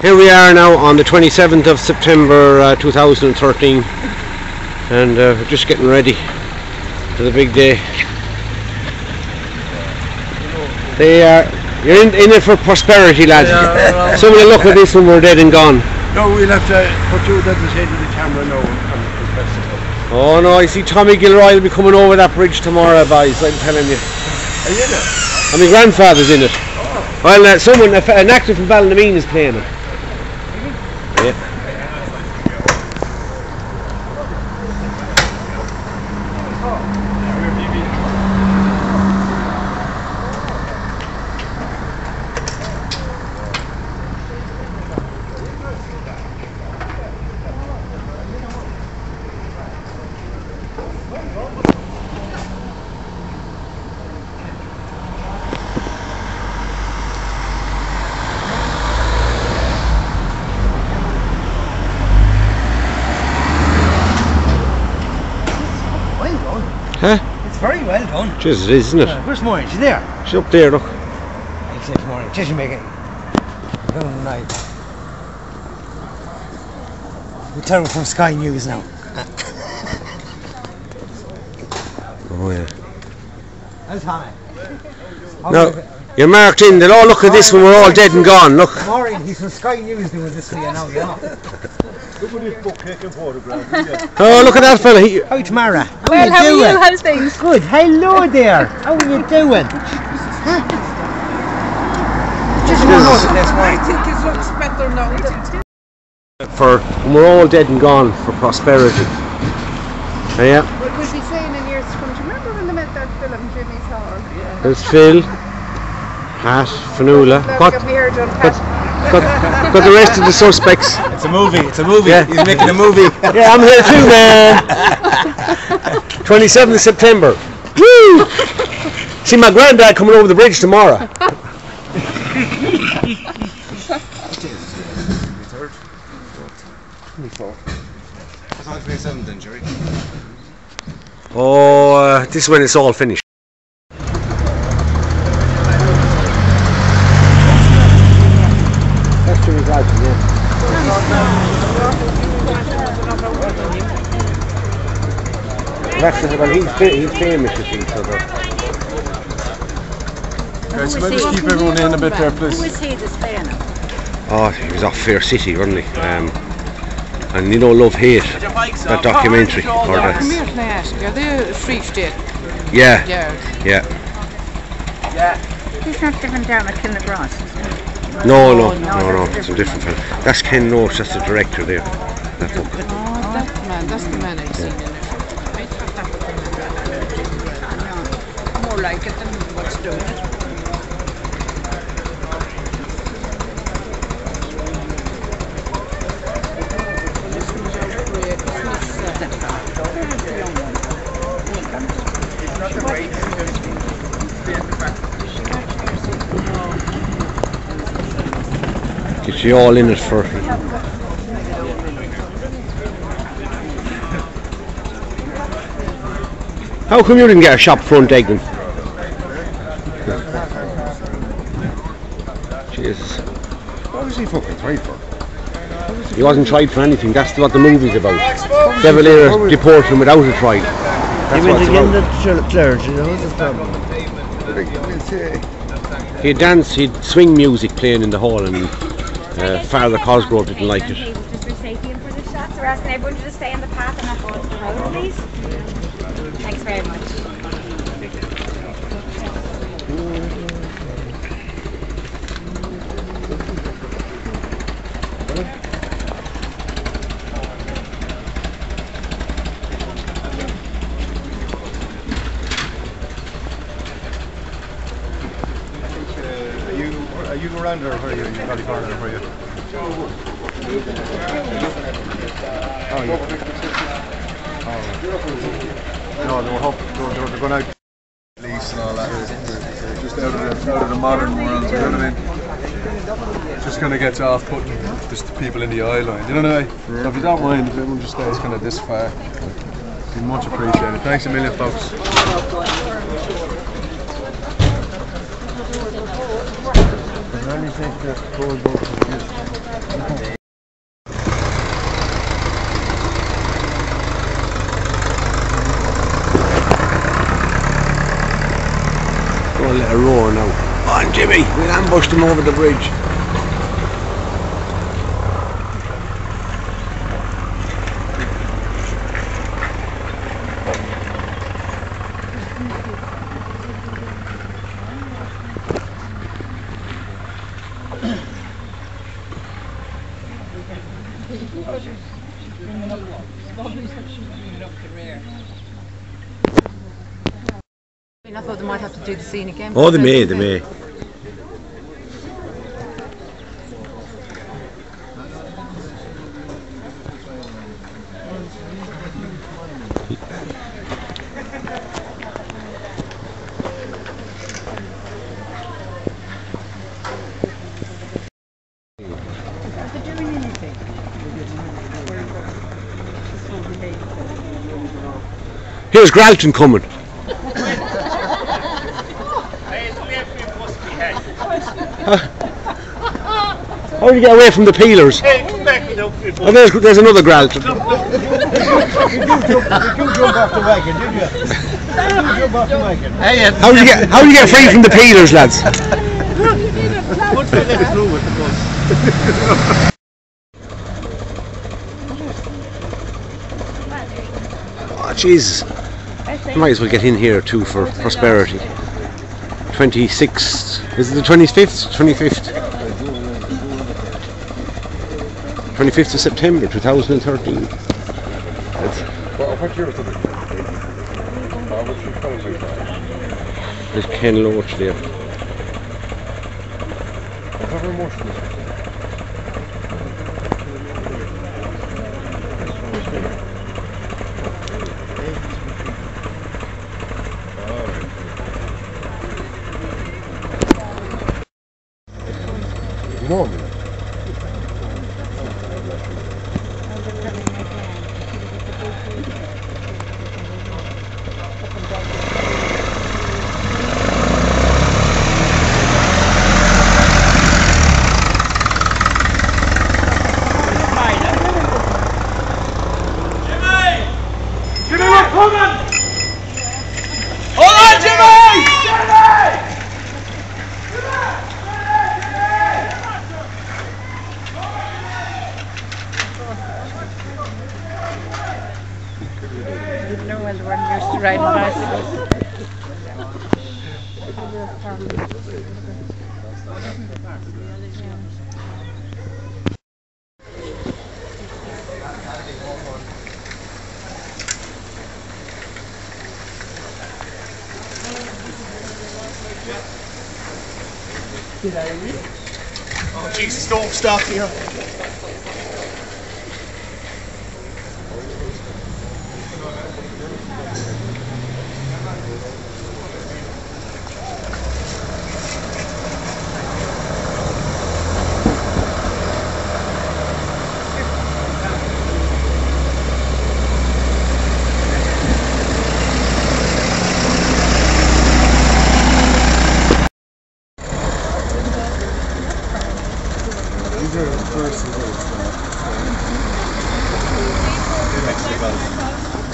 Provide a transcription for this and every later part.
Here we are now on the 27th of September uh, 2013 and uh, we're just getting ready for the big day. They are, you're in, in it for prosperity lads. Yeah, Somebody look at this when we're dead and gone. No, we'll have to put you that was head of the camera now and, and, and press it up. Oh no, I see Tommy Gilroy will be coming over that bridge tomorrow boys, I'm telling you. Are you there? And my grandfather's in it. Well, uh, someone, an actor from Ballinameen is playing it. Yeah. Well done. Huh? It's well. Jesus, it is, isn't it? Where's Maureen? She's there. She's up there, look. I'll say Maureen. She's making. Doing night. We tell her from Sky News now. Oh yeah. How's Tommy? No, you're marked in. They'll all look at this when we're all dead and gone. Look. Maureen, he's from Sky News doing this for you now, you know. Look at this book taking photographs. Oh, look at that fella. He, Hi, Tamara. How Well, you how doing? are you? How's things? Good. Hello there. How are you doing? Just one note this morning. think it looks better now. for when we're all dead and gone for prosperity. Oh, yeah. What was he saying in years to come? Do you remember when they met that film, Jimmy's Hall? There's Phil, Pat, Fanula. Let's Got, get me hair done, got, Pat. got, got the rest of the suspects. It's a movie. It's a movie. Yeah. He's making a movie. Yeah, I'm here too, man. 27th of September. Woo! See my granddad coming over the bridge tomorrow. It's on 27th then, Gerry. Oh, uh, this is when it's all finished. That's the result, yeah. That's the, well, he's, fa- he's famous, you see, so that. Okay, so let's just keep everyone in a bit there, please. Who is he, the Spain? Oh, he was off Fair City, wasn't he? Um, and you know, Love Hate, that documentary. Or Kom that, hier, kan jag aska. Det är Free yeah, Yeah. yeah. He's not living down at Kilnagross. No, no, no, no, it's a different film. That's Ken North, that's the director there. That book. Oh, that man, that's the man I've seen in it. I thought that was more like it than what's doing it. Get you all in it for. How come you didn't get a shop front egg? Jesus. What was he fucking tried for? He wasn't tried for anything, that's what the movie's about. De Valera deported him without a trial. That's what it's about. the clergy, you know, the problem. He'd dance, he'd swing music playing in the hall and uh, Father Cosgrove didn't like it. Just for safety and for the shots, we're asking everyone to just stay on the path and not go into the road, please. Thanks very much. Are you, go you around or where are you? You got corner or where are you? Oh, yeah. Oh. No, they were, hope, they were, they were going out police and all that. They're just out of, the, out of the modern world, you know what I mean? Just kind of gets off putting just the people in the eye line, you know what I mean? So if you don't mind, if everyone just stays kind of this far, be much appreciated. Thanks a million, folks. Go let a roar now. Come on, Jimmy. We'll ambush them over the bridge. I thought they might have to do the scene again. Oh, they may, they may. Here's Gralton coming. How do you get away from the peelers? Oh, there's, there's another Gralton. You do jump off the wagon, did you? You do jump off the wagon. How do you get how do you get free from the peelers, lads? Oh, Jesus. Might as well get in here too for prosperity. 26th, is it the 25th? 25th. 25th of September 2013. There's Ken Loach there. No one used to ride bicycles. Oh, Jesus, don't stop here.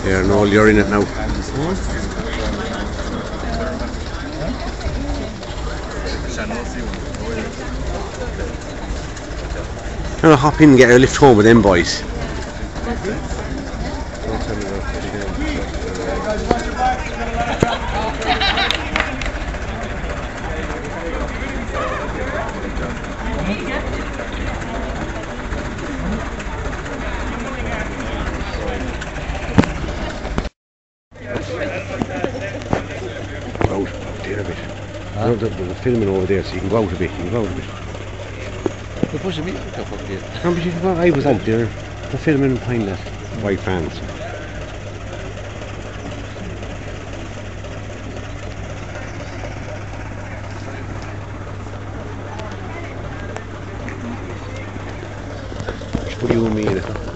There, Noel, you're in it now. Gonna hop in and get a lift home with them boys. There a bit. No, they're, they're filming over there, so you can go out a bit. You can go out a bit. No, but you can go, I was out there. They're filming behind that white fans. Just put you and me in it.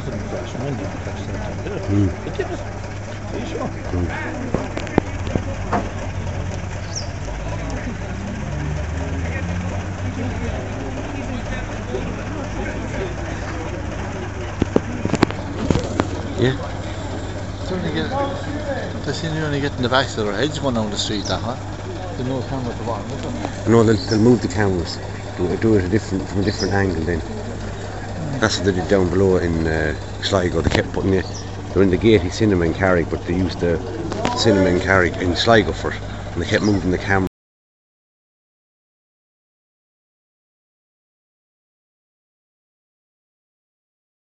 Nothing crash. When did it crash that time? Did it? Mm. It did it. Are you sure? Yeah. They get, don't they seem to only get in the backs of their heads going down the street that hot? There's no camera at the bottom, is there? No, they'll, they'll move the cameras. Do, do it a different from a different angle then. That's what they did down below in uh, Sligo. They kept putting it. They're in the Gaiety Cinema in Carrick, but they used the cinema in Carrick in Sligo for, it, and they kept moving the camera.